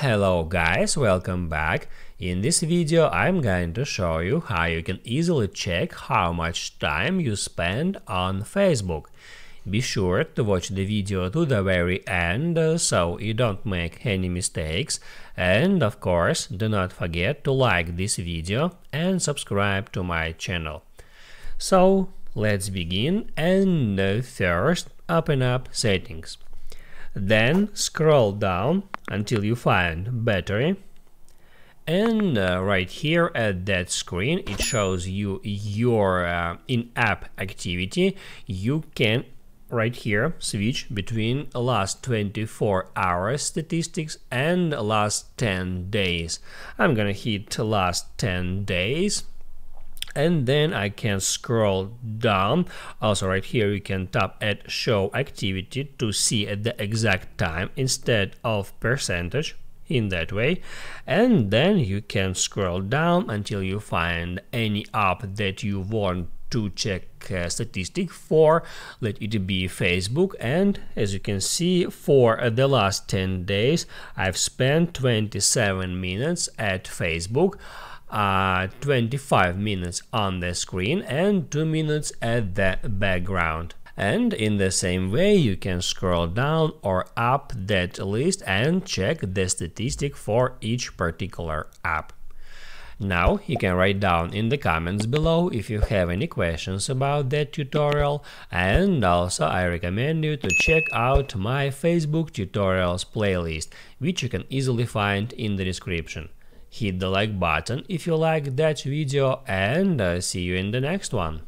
Hello guys, welcome back. In this video I'm going to show you how you can easily check how much time you spend on Facebook. Be sure to watch the video to the very end uh, so you don't make any mistakes and of course do not forget to like this video and subscribe to my channel. So let's begin and uh, first open up settings. Then scroll down until you find battery. And uh, right here at that screen it shows you your uh, in-app activity. You can right here switch between last 24 hours statistics and last 10 days. I'm gonna hit last 10 days and then I can scroll down. Also right here you can tap at show activity to see at the exact time instead of percentage in that way. And then you can scroll down until you find any app that you want to check uh, statistic for. Let it be Facebook. And as you can see for uh, the last 10 days I've spent 27 minutes at Facebook uh, 25 minutes on the screen and 2 minutes at the background and in the same way you can scroll down or up that list and check the statistic for each particular app. Now you can write down in the comments below if you have any questions about that tutorial and also I recommend you to check out my Facebook tutorials playlist which you can easily find in the description. Hit the like button if you like that video and uh, see you in the next one.